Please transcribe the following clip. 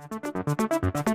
you